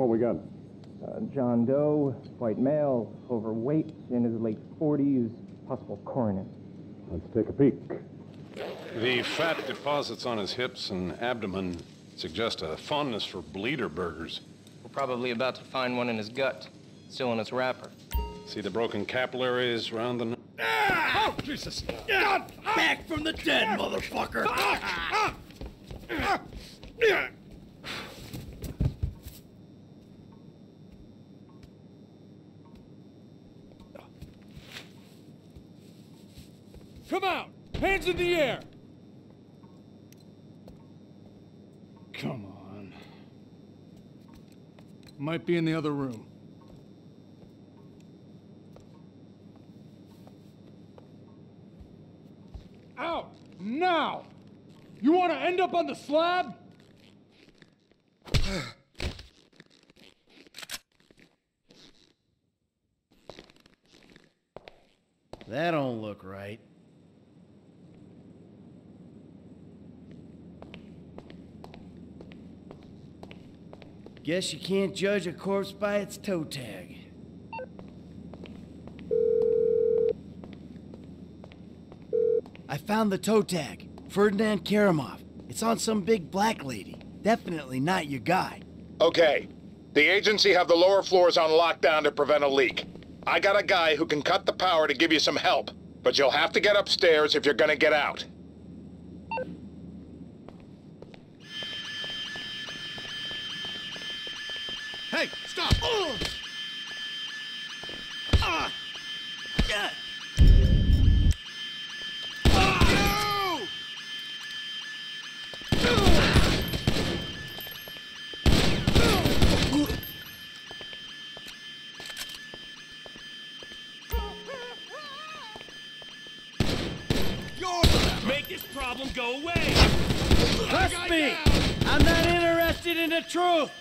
What we got? Uh, John Doe, white male, overweight, in his late 40s, possible coronary. Let's take a peek. The fat deposits on his hips and abdomen suggest a fondness for bleeder burgers. We're probably about to find one in his gut, still in its wrapper. See the broken capillaries around the. Ah! Oh, Jesus! God! Ah! Back from the dead, motherfucker! Ah! Come out! Hands in the air! Come on. Might be in the other room. Out! Now! You want to end up on the slab? That don't look right. Guess you can't judge a corpse by its toe tag. I found the toe tag. Ferdinand Kerimov. It's on some big black lady. Definitely not your guy. Okay. The agency have the lower floors on lockdown to prevent a leak. I got a guy who can cut the power to give you some help, but you'll have to get upstairs if you're gonna get out. Hey, stop! Ah! God. No! You're Make this problem go away! Trust me! I'm not interested in the truth!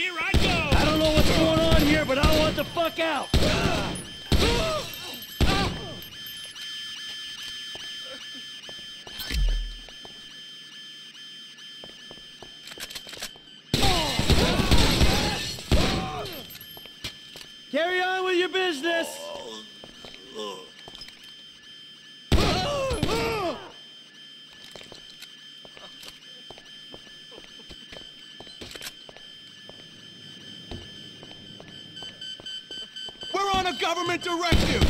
Here I go! I don't know what's going on here, but I want the fuck out! Carry on with your business! Government directive!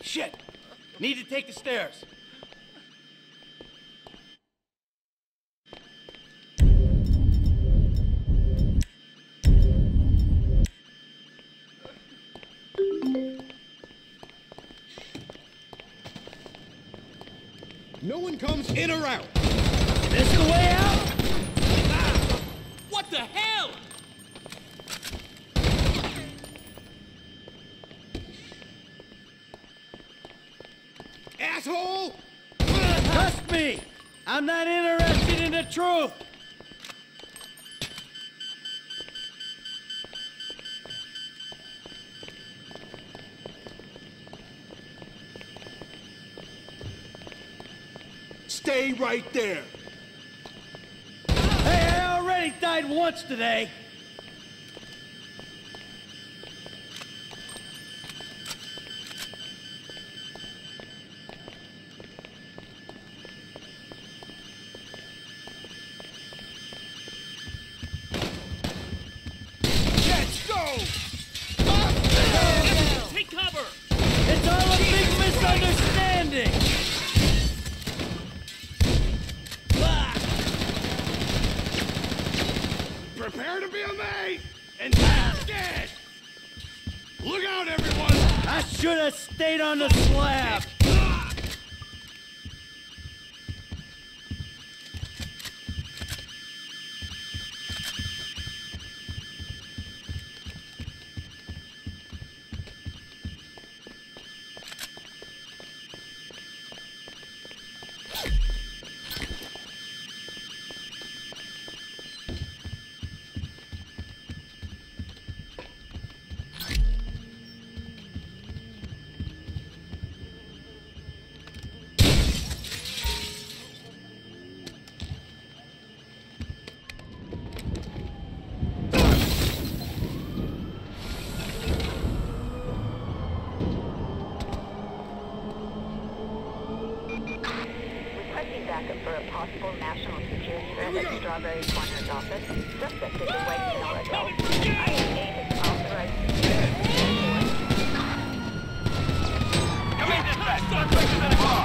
Shit! Need to take the stairs. Comes in or out! This the way out? What the hell? Asshole! Trust me! I'm not interested in the truth! Right there! Hey, I already died once today! Prepare to be amazed and scared! Look out, everyone! I should have stayed on the slab! For a possible national security threat at Strawberry Corner's office. Suspect is a white male adult. IAA is authorized. Come in, dispatch! Start breaking that car!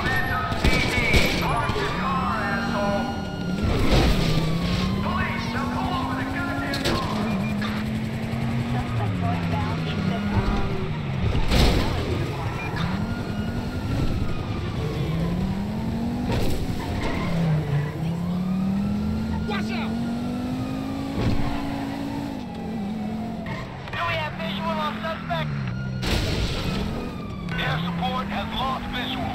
Suspect northbound east of Watch out! Do we have visual on suspect? Air support has lost visual.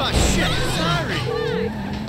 Oh shit, sorry!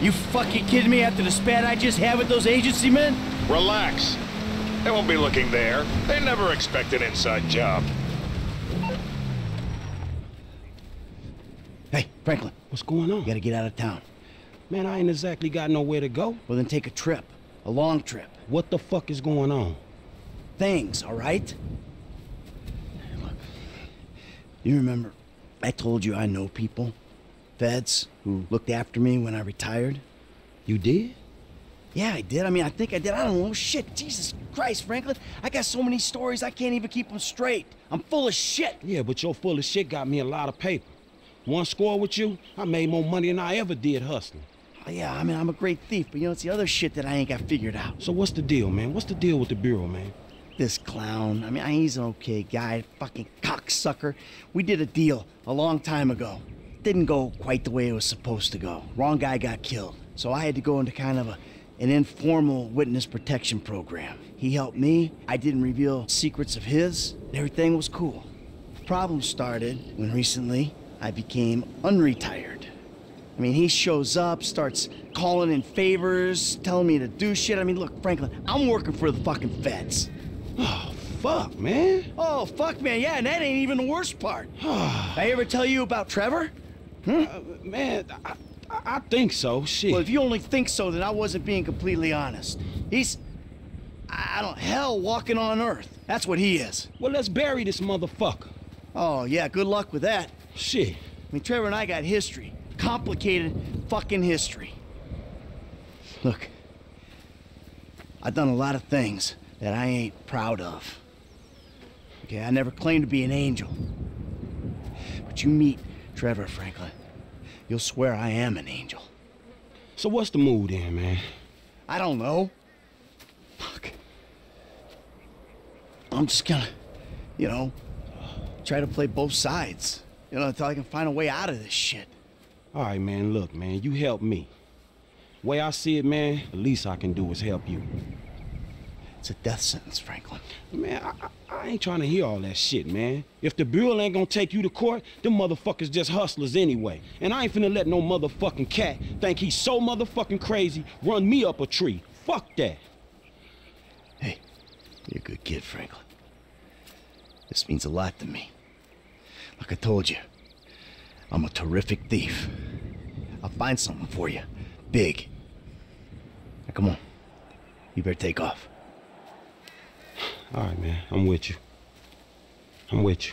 You fucking kidding me after the spat I just had with those agency men? Relax. They won't be looking there. They never expect an inside job. Hey, Franklin. What's going on? You gotta get out of town. Man, I ain't exactly got nowhere to go. Well, then take a trip. A long trip. What the fuck is going on? Things, all right? Look, you remember I told you I know people? Feds who looked after me when I retired? You did? Yeah, I did. I mean, I think I did. I don't know. Shit, Jesus Christ, Franklin. I got so many stories, I can't even keep them straight. I'm full of shit. Yeah, but your full of shit got me a lot of paper. One score with you, I made more money than I ever did hustling. Oh, yeah, I mean, I'm a great thief, but you know, it's the other shit that I ain't got figured out. So what's the deal, man? What's the deal with the Bureau, man? This clown, I mean, he's an okay guy, fucking cocksucker. We did a deal a long time ago. Didn't go quite the way it was supposed to go. Wrong guy got killed. So I had to go into kind of a, an informal witness protection program. He helped me. I didn't reveal secrets of his. Everything was cool. The problem started when recently I became unretired. I mean, he shows up, starts calling in favors, telling me to do shit. I mean, look, Franklin, I'm working for the fucking feds. Oh, fuck, man. Oh, fuck, man. Yeah, and that ain't even the worst part. I ever tell you about Trevor? Hmm? Uh, man, I, I, I think so. Shit. Well, if you only think so, then I wasn't being completely honest. He's, I don't, hell walking on Earth. That's what he is. Well, let's bury this motherfucker. Oh, yeah, good luck with that. Shit. I mean, Trevor and I got history. Complicated fucking history. Look, I've done a lot of things that I ain't proud of. Okay, I never claimed to be an angel. But you meet Trevor Franklin, you'll swear I am an angel. So what's the mood then, man? I don't know. Fuck. I'm just gonna, you know, try to play both sides. You know, until I can find a way out of this shit. All right, man, look, man, you help me. Way I see it, man, the least I can do is help you. It's a death sentence, Franklin. Man, I, I, ain't trying to hear all that shit, man. If the Bureau ain't gonna take you to court, them motherfuckers just hustlers anyway. And I ain't finna let no motherfucking cat think he's so motherfucking crazy run me up a tree. Fuck that. Hey, you're a good kid, Franklin. This means a lot to me. Like I told you, I'm a terrific thief. I'll find something for you. Big. Now, come on. You better take off. All right, man. I'm with you. I'm with you.